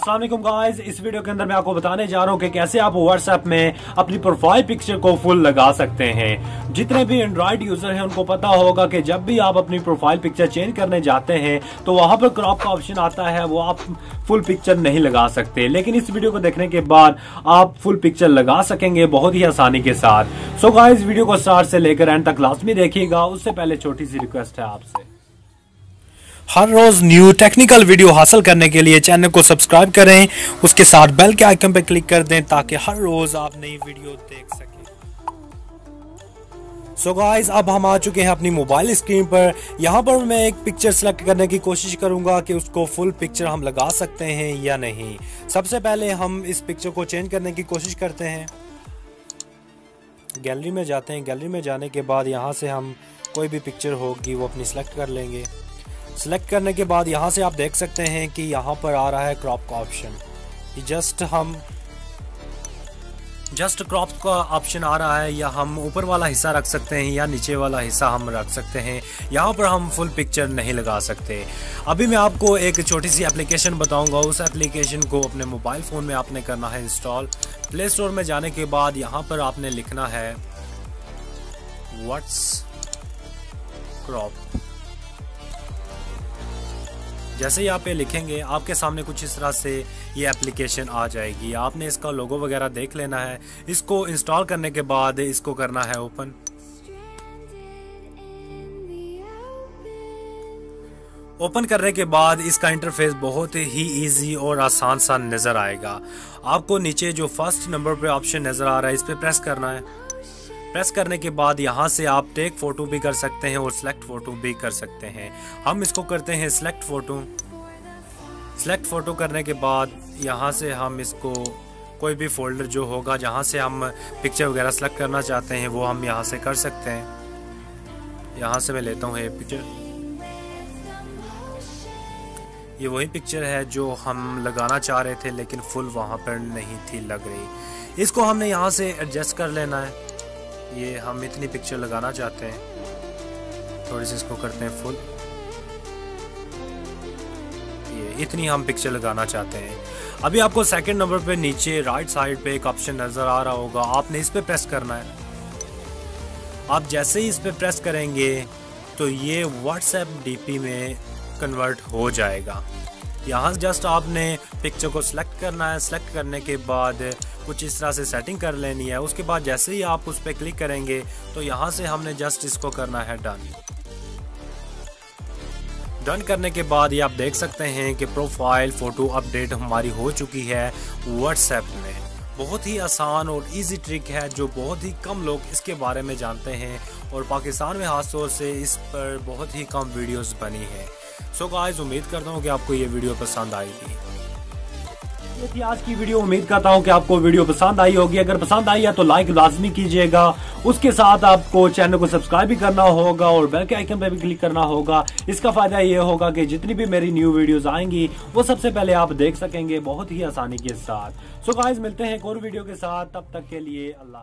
Aslam guys इस video के अंदर मैं आपको बताने जा रहा हूँ कि कैसे आप व्हाट्सएप में अपनी प्रोफ़ाइल पिक्चर को फुल लगा सकते हैं। जितने भी एंड्रॉइड यूज़र हैं, उनको पता होगा कि जब भी आप अपनी प्रोफ़ाइल पिक्चर चेंज करने जाते हैं तो वहाँ पर क्रॉप का ऑप्शन आता है, वो आप फुल पिक्चर नहीं लगा सकते। लेकिन इस वीडियो को देखने के बाद आप फुल पिक्चर लगा सकेंगे बहुत ही आसानी के साथ। सो गाइस वीडियो को स्टार्ट से लेकर एंड तक लाजमी देखिएगा। उससे पहले छोटी सी रिक्वेस्ट है आपसे। हर रोज न्यू टेक्निकल वीडियो हासिल करने के लिए चैनल को सब्सक्राइब करें। उसके साथ बेल के आइकन पर क्लिक कर दें ताकि हर रोज आप नई वीडियो देख सकें। सो so गाइस अब हम आ चुके हैं अपनी मोबाइल स्क्रीन पर। यहाँ पर मैं एक पिक्चर सेलेक्ट करने की कोशिश करूँगा कि उसको फुल पिक्चर हम लगा सकते हैं या नहीं। सबसे पहले हम इस पिक्चर को चेंज करने की कोशिश करते हैं। गैलरी में जाते हैं। गैलरी में जाने के बाद यहाँ से हम कोई भी पिक्चर होगी वो अपनी सेलेक्ट कर लेंगे। सेलेक्ट करने के बाद यहाँ से आप देख सकते हैं कि यहाँ पर आ रहा है क्रॉप का ऑप्शन जस्ट हम जस्ट क्रॉप का ऑप्शन आ रहा है या हम ऊपर वाला हिस्सा रख सकते हैं या नीचे वाला हिस्सा हम रख सकते हैं। यहाँ पर हम फुल पिक्चर नहीं लगा सकते। अभी मैं आपको एक छोटी सी एप्लीकेशन बताऊँगा। उस एप्लीकेशन को अपने मोबाइल फ़ोन में आपने करना है इंस्टॉल प्ले स्टोर में जाने के बाद यहाँ पर आपने लिखना है व्हाट्स क्रॉप जैसे ही आप ये लिखेंगे, आपके सामने कुछ इस तरह से ये एप्लीकेशन आ जाएगी। आपने इसका लोगो वगैरह देख लेना है। इसको इंस्टॉल करने के बाद इसको करना है ओपन ओपन करने के बाद इसका इंटरफेस बहुत ही इजी और आसान सा नज़र आएगा। आपको नीचे जो फ़र्स्ट नंबर पे ऑप्शन नज़र आ रहा है, इस पर प्रेस करना है। प्रेस करने के बाद यहाँ से आप टेक फ़ोटो भी कर सकते हैं और सिलेक्ट फ़ोटो भी कर सकते हैं। हम इसको करते हैं सिलेक्ट फ़ोटो सिलेक्ट फ़ोटो करने के बाद यहाँ से हम इसको कोई भी फोल्डर जो होगा, जहाँ से हम पिक्चर वगैरह सेलेक्ट करना चाहते हैं, वो हम यहाँ से कर सकते हैं। यहाँ से मैं लेता हूँ ये पिक्चर ये वही पिक्चर है जो हम लगाना चाह रहे थे, लेकिन फुल वहाँ पर नहीं थी लग रही। इसको हमने यहाँ से एडजस्ट कर लेना है। ये हम इतनी पिक्चर लगाना चाहते हैं। थोड़ी सी इसको करते हैं फुल ये इतनी हम पिक्चर लगाना चाहते हैं। अभी आपको सेकंड नंबर पे नीचे राइट साइड पे एक ऑप्शन नज़र आ रहा होगा। आपने इस पे प्रेस करना है। आप जैसे ही इस पे प्रेस करेंगे तो ये व्हाट्सएप डीपी में कन्वर्ट हो जाएगा। यहाँ जस्ट आपने पिक्चर को सिलेक्ट करना है। सिलेक्ट करने के बाद कुछ इस तरह से सेटिंग कर लेनी है। उसके बाद जैसे ही आप उस पर क्लिक करेंगे तो यहाँ से हमने जस्ट इसको करना है डन डन करने के बाद ये आप देख सकते हैं कि प्रोफ़ाइल फ़ोटो अपडेट हमारी हो चुकी है व्हाट्सएप में। बहुत ही आसान और इजी ट्रिक है, जो बहुत ही कम लोग इसके बारे में जानते हैं और पाकिस्तान में खासतौर से इस पर बहुत ही कम वीडियोस बनी है। सो so गाइस उम्मीद करता हूँ कि आपको ये वीडियो पसंद आएगी थी आज की वीडियो। उम्मीद करता हूँ कि आपको वीडियो पसंद आई होगी। अगर पसंद आई है तो लाइक लाजमी कीजिएगा। उसके साथ आपको चैनल को सब्सक्राइब भी करना होगा और बेल के आइकन पर भी क्लिक करना होगा। इसका फ़ायदा ये होगा कि जितनी भी मेरी न्यू वीडियोस आएँगी, वो सबसे पहले आप देख सकेंगे बहुत ही आसानी के साथ। सो गाइस मिलते हैं एक और वीडियो के साथ। तब तक के लिए अल्लाह